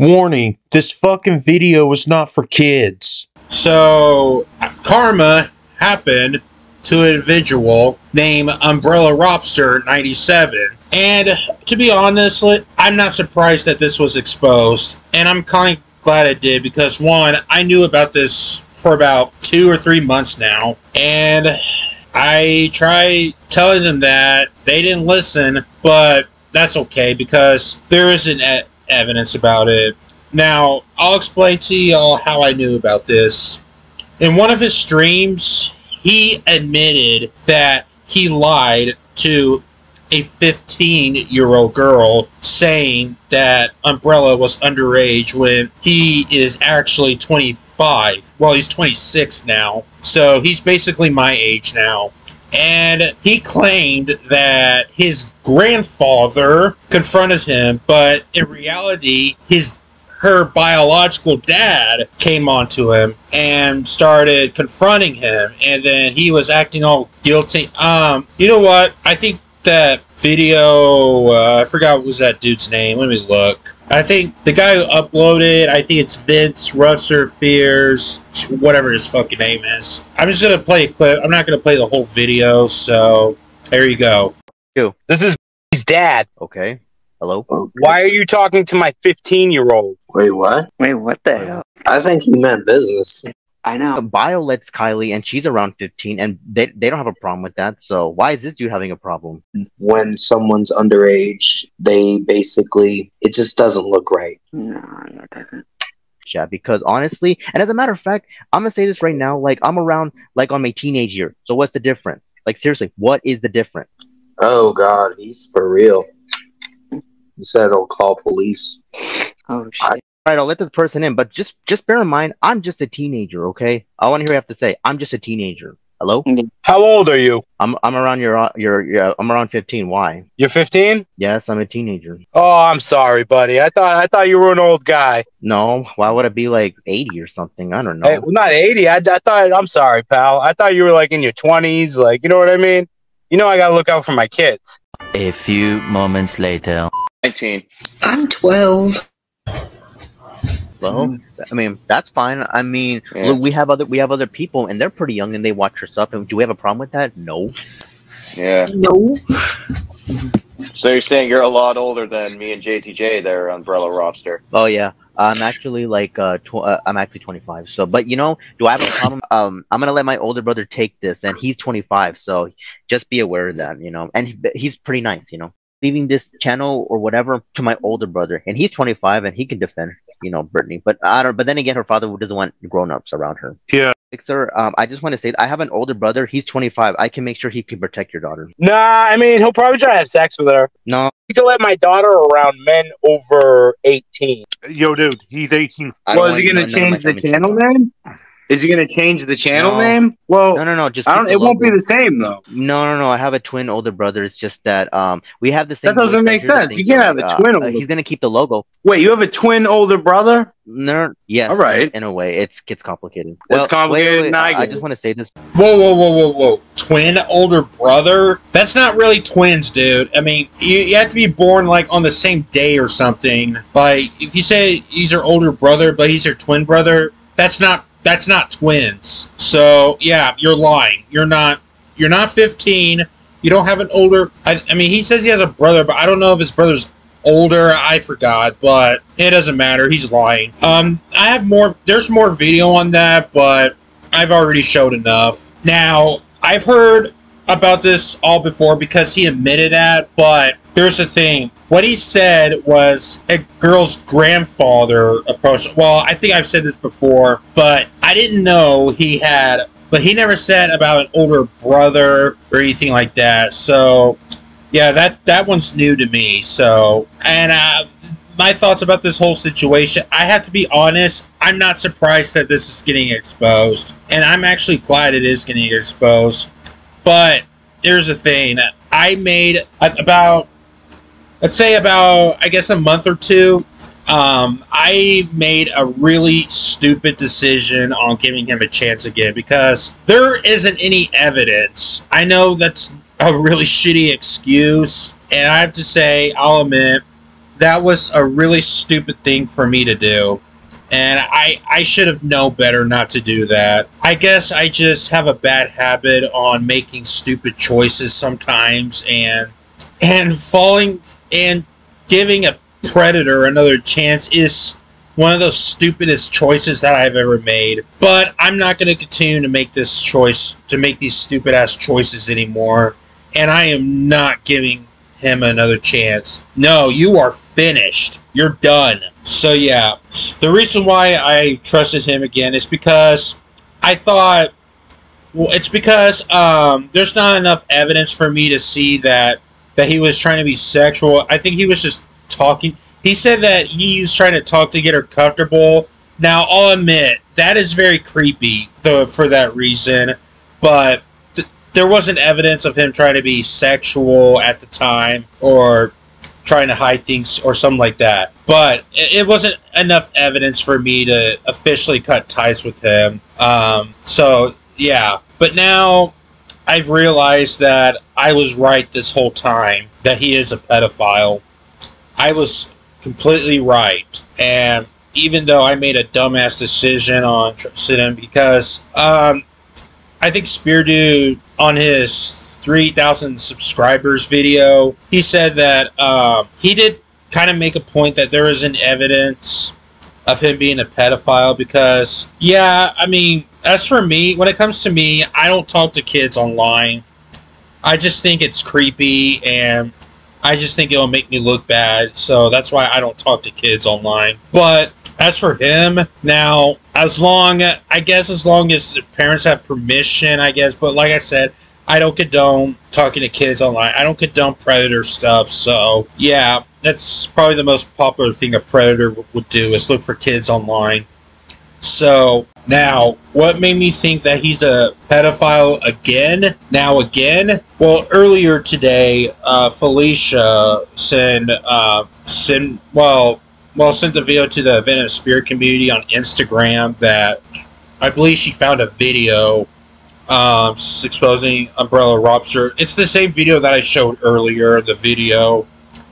Warning, this fucking video is not for kids. So, karma happened to an individual named Umbrella Robster 97. And to be honest, I'm not surprised that this was exposed. And I'm kind of glad it did because, one, I knew about this for about two or three months now. And I tried telling them that they didn't listen, but that's okay because there isn't evidence about it. Now, I'll explain to y'all how I knew about this. In one of his streams, he admitted that he lied to a 15 year old girl saying that Umbrella was underage when he is actually 25. Well, he's 26 now. So he's basically my age now. And he claimed that his grandfather confronted him, but in reality, his her biological dad came onto him and started confronting him. And then he was acting all guilty. Um you know what? I think that video uh, i forgot what was that dude's name. Let me look i think the guy who uploaded i think it's vince russer fears whatever his fucking name is i'm just gonna play a clip i'm not gonna play the whole video so there you go This is his dad. Okay. Hello? Why are you talking to my 15 year old? Wait, what? Wait, what the hell? I think he meant business. I know. Bio lets Kylie, and she's around 15, and they, they don't have a problem with that. So why is this dude having a problem? When someone's underage, they basically, it just doesn't look right. No, no, it doesn't. Yeah, because honestly, and as a matter of fact, I'm gonna say this right now. Like I'm around, like on my teenage year. So what's the difference? Like seriously, what is the difference? Oh, God, he's for real. He said he'll call police. Oh shit. I- All right, I'll let this person in, but just just bear in mind, I'm just a teenager. Okay, I want to hear what you have to say. I'm just a teenager. Hello? How old are you? I'm I'm around your your your I'm around 15. Why? You're 15? Yes, I'm a teenager. Oh, I'm sorry, buddy. I thought I thought you were an old guy. No, why would it be like 80 or something? I don't know. Hey, well, not 80. I, I thought I'm sorry, pal. I thought you were like in your 20s, like you know what I mean. You know I gotta look out for my kids. A few moments later. 19. I'm 12. Well, I mean that's fine. I mean, Yeah. look, we have other we have other people, and they're pretty young, and they watch your stuff. And do we have a problem with that? No. Yeah. No. So you're saying you're a lot older than me and JTJ there, Umbrella Robster. Oh yeah, I'm actually like uh, tw- uh I'm actually 25. So, but you know, do I have a problem? Um, I'm gonna let my older brother take this, and he's 25. So just be aware of that, you know. And he, he's pretty nice, you know. Leaving this channel or whatever to my older brother, and he's 25, and he can defend, you know, Brittany. But I don't. But then again, her father doesn't want grown-ups around her. Yeah. Sir, um, I just want to say I have an older brother. He's 25. I can make sure he can protect your daughter. Nah, I mean he'll probably try to have sex with her. No, need to let my daughter around men over 18. Yo, dude, he's 18. I don't Well, is he gonna none- none change the channel to- name? Is he gonna change the channel No. name? Well, No, no, no. Just I don't. the It won't be the same though. No, no, no. I have a twin older brother. It's just that um we have the same. That doesn't make sense. thing, You can't so, have a uh, twin uh, older- he's gonna keep the logo. Wait, you have a twin older brother? No, yes. All right. In a way, it's gets complicated. It's complicated, and I I, I just want to say this. Whoa, whoa, whoa, whoa, whoa. Twin older brother? That's not really twins, dude. I mean, you, you have to be born like on the same day or something. Like, if you say he's your older brother, but he's your twin brother, that's not that's not twins. So yeah, you're lying. You're not you're not 15. You don't have an older. I, I mean, he says he has a brother, but I don't know if his brother's older. I forgot, but it doesn't matter. He's lying. Um, I have more. There's more video on that, but I've already showed enough. Now, I've heard about this all before because he admitted that, but here's the thing. What he said was a girl's grandfather approached. Well, I think I've said this before, but I didn't know he had. But he never said about an older brother or anything like that. So, yeah, that that one's new to me. So, and uh, my thoughts about this whole situation. I have to be honest. I'm not surprised that this is getting exposed, and I'm actually glad it is getting exposed. But here's the thing: I made about, let's say, about I guess a month or two. Um, I made a really stupid decision on giving him a chance again because there isn't any evidence. I know that's a really shitty excuse, and I have to say, I'll admit that was a really stupid thing for me to do. And I, I should have known better not to do that. I guess I just have a bad habit on making stupid choices sometimes and and falling and giving a predator another chance is one of those stupidest choices that I've ever made. But I'm not going to continue to make this choice, to make these stupid ass choices anymore. And I am not giving him another chance. No, you are finished. You're done. So, yeah. The reason why I trusted him again is because I thought. Well, it's because um, there's not enough evidence for me to see that that he was trying to be sexual. I think he was just talking. He said that he was trying to talk to get her comfortable. Now, I'll admit that is very creepy, though, for that reason. But th- there wasn't evidence of him trying to be sexual at the time or trying to hide things or something like that. But it, wasn't enough evidence for me to officially cut ties with him. Um, so yeah, but now I've realized that I was right this whole time that he is a pedophile. I was completely right. And even though I made a dumbass decision on him because um, I think Spear Dude on his 3,000 subscribers video, he said that um, he did kind of make a point that there isn't evidence of him being a pedophile because, yeah, I mean, as for me, when it comes to me, I don't talk to kids online. I just think it's creepy and I just think it'll make me look bad. So that's why I don't talk to kids online. But as for him, now, as long, I guess, as long as parents have permission, I guess. But like I said, I don't condone talking to kids online. I don't condone predator stuff. So yeah, that's probably the most popular thing a predator would do is look for kids online. So now, what made me think that he's a pedophile again? Now again? Well, earlier today, uh, Felicia sent uh, sent well well sent the video to the Venom Spirit community on Instagram that I believe she found a video um, exposing Umbrella Robster. It's the same video that I showed earlier, the video,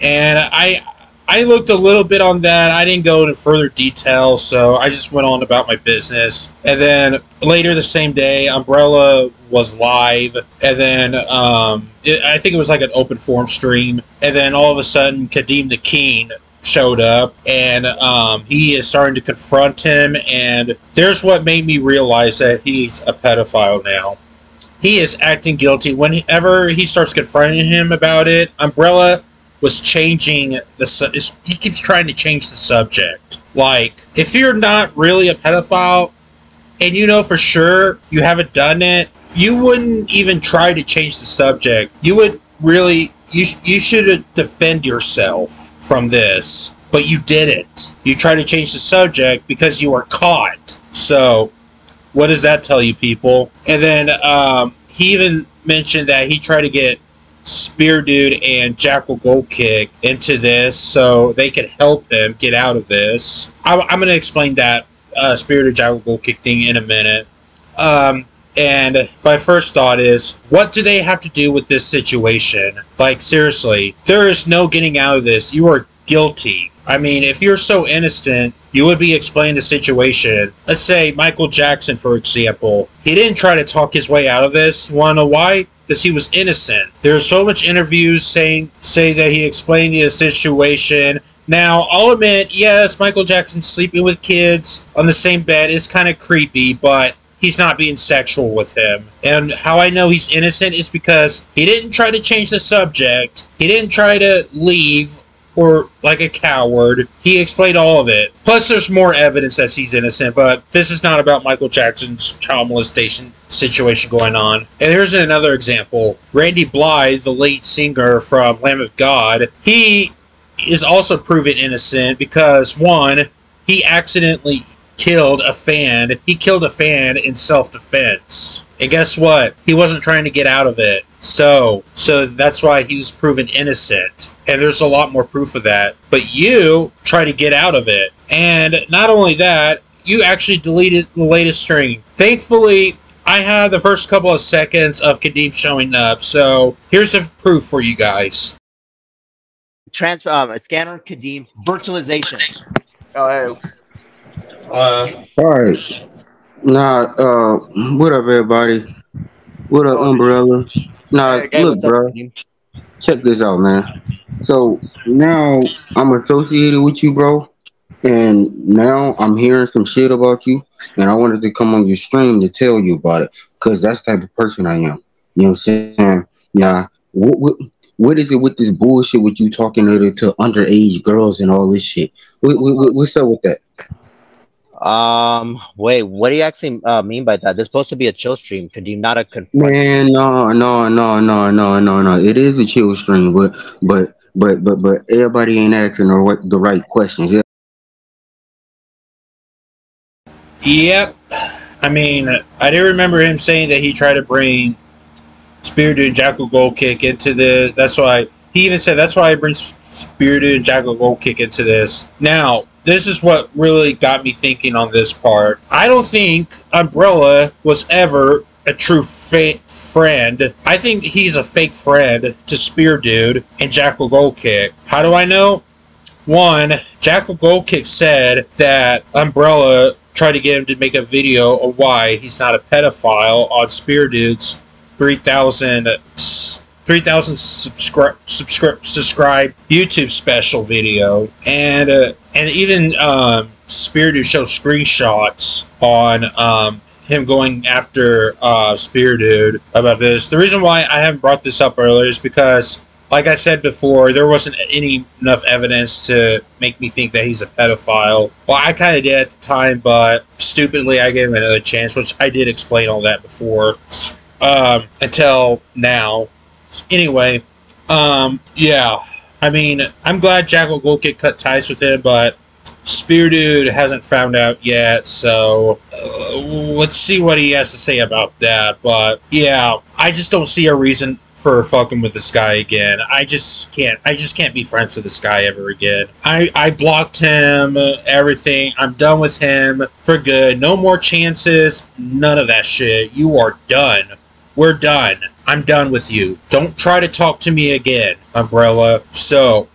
and I I looked a little bit on that. I didn't go into further detail, so I just went on about my business. And then later the same day, Umbrella was live, and then um, it, I think it was like an open forum stream. And then all of a sudden, Kadeem the King showed up, and um, he is starting to confront him. And there's what made me realize that he's a pedophile now. He is acting guilty. Whenever he starts confronting him about it, Umbrella was changing the su- he keeps trying to change the subject. Like, if you're not really a pedophile and you know for sure you haven't done it, you wouldn't even try to change the subject. You would really you sh- you should defend yourself from this, but you didn't. You tried to change the subject because you were caught. So, what does that tell you, people? And then um, he even mentioned that he tried to get Spear Dude and Jackal Gold Kick into this so they could help him get out of this. I, am going to explain that uh, Spear Dude Jackal Gold Kick thing in a minute. Um, and my first thought is, what do they have to do with this situation? Like, seriously, there is no getting out of this. You are guilty. I mean, if you're so innocent, you would be explaining the situation. Let's say Michael Jackson, for example. He didn't try to talk his way out of this. To know why? Because he was innocent. There's so much interviews saying say that he explained the situation. Now, I'll admit, yes, Michael Jackson sleeping with kids on the same bed is kind of creepy, but he's not being sexual with him. And how I know he's innocent is because he didn't try to change the subject. He didn't try to leave or like a coward. He explained all of it. Plus, there's more evidence that he's innocent, but this is not about Michael Jackson's child molestation situation going on. And here's another example Randy Blythe, the late singer from Lamb of God, he is also proven innocent because, one, he accidentally killed a fan. He killed a fan in self defense. And guess what? He wasn't trying to get out of it. So, so that's why he was proven innocent. And there's a lot more proof of that. But you try to get out of it. And not only that, you actually deleted the latest string. Thankfully, I had the first couple of seconds of Kadeem showing up. So, here's the proof for you guys. transfer um, scanner Kadeem virtualization. Oh, hey. Uh, All right. Nah, uh, what up, everybody? What up, Umbrella? Nah, Hey, Hey, look, up, bro. Kadeem? Check this out, man. So now I'm associated with you, bro. And now I'm hearing some shit about you. And I wanted to come on your stream to tell you about it. Because that's the type of person I am. You know what I'm saying? Nah, what, what, what is it with this bullshit with you talking to, to underage girls and all this shit? What, what, what's up with that? Um, wait, what do you actually uh, mean by that? There's supposed to be a chill stream. Kadeem, not a confront. Man, no, no, no, no, no, no, no. It is a chill stream, but but but but but everybody ain't asking the right, the right questions. Yeah. Yep. I mean, I do remember him saying that he tried to bring Spear Dude and Jackal Gold Kick into the. That's why he even said that's why I bring Spear Dude and Jackal Gold Kick into this. Now, this is what really got me thinking on this part. I don't think Umbrella was ever a true fa- friend. I think he's a fake friend to Spear Dude and Jackal Gold Kick. How do I know? One, Jackal Gold Kick said that Umbrella tried to get him to make a video of why he's not a pedophile on Spear Dude's 3,000 3,000 subscribe subscribe subscribe YouTube special video, and uh, and even um, Spear Dude shows screenshots on um, him going after uh, Spear Dude about this. The reason why I haven't brought this up earlier is because like I said before, there wasn't any enough evidence to make me think that he's a pedophile. Well, I kind of did at the time, but stupidly I gave him another chance, which I did explain all that before. Um, until now. Anyway, um, yeah. I mean, I'm glad Jackal Gold Kick cut ties with him, but Spear Dude hasn't found out yet, so uh, let's see what he has to say about that. But yeah, I just don't see a reason for fucking with this guy again. I just can't. I just can't be friends with this guy ever again. I I blocked him. Everything. I'm done with him for good. No more chances. None of that shit. You are done. We're done. I'm done with you. Don't try to talk to me again, Umbrella. So,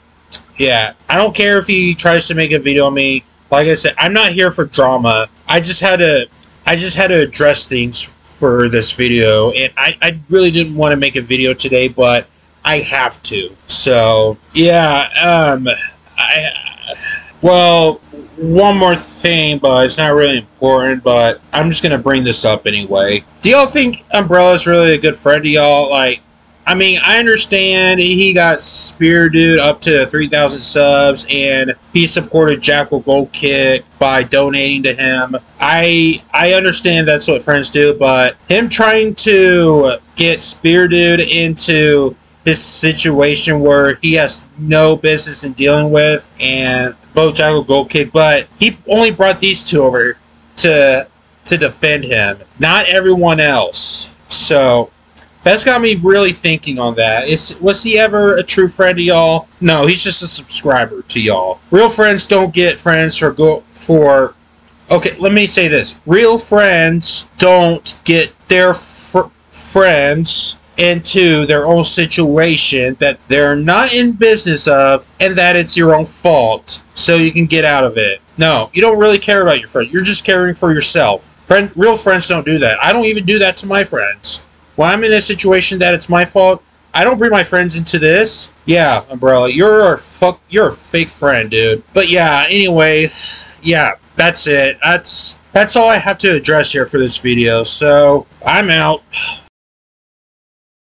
yeah, I don't care if he tries to make a video on me. Like I said, I'm not here for drama. I just had to, I just had to address things for this video, and I, I really didn't want to make a video today, but I have to. So, yeah, um, I, well, one more thing, but it's not really important, but I'm just gonna bring this up anyway. Do y'all think Umbrella's really a good friend to y'all? Like, I mean, I understand he got Spear Dude up to 3,000 subs, and he supported Jackal Gold Kick by donating to him. I I understand that's what friends do, but him trying to get Spear Dude into this situation where he has no business in dealing with, and both Jackal Gold Kick, but he only brought these two over to to defend him, not everyone else. So that's got me really thinking on that. Is was he ever a true friend to y'all? No, he's just a subscriber to y'all. Real friends don't get friends for go for. Okay, let me say this: real friends don't get their fr- friends into their own situation that they're not in business of, and that it's your own fault, so you can get out of it. No, you don't really care about your friend. You're just caring for yourself. Friend, real friends don't do that. I don't even do that to my friends. When I'm in a situation that it's my fault, I don't bring my friends into this. Yeah, Umbrella, you're a fuck, you're a fake friend, dude. But yeah, anyway, yeah, that's it. That's that's all I have to address here for this video. So I'm out.